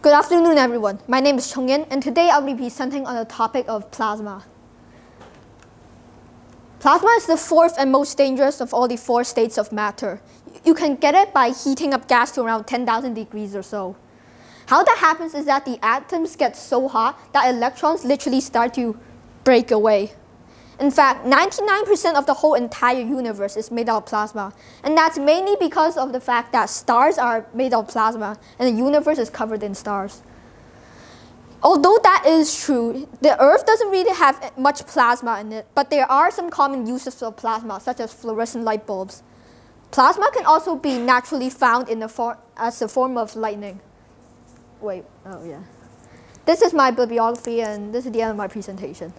Good afternoon, everyone. My name is Chung Yin, and today I'll be presenting on the topic of plasma. Plasma is the fourth and most dangerous of all the four states of matter. You can get it by heating up gas to around 10,000 degrees or so. How that happens is that the atoms get so hot that electrons literally start to break away. In fact, 99% of the whole entire universe is made out of plasma. And that's mainly because of the fact that stars are made out of plasma and the universe is covered in stars. Although that is true, the Earth doesn't really have much plasma in it, but there are some common uses of plasma, such as fluorescent light bulbs. Plasma can also be naturally found in the as a form of lightning. Wait, oh yeah. This is my bibliography, and this is the end of my presentation.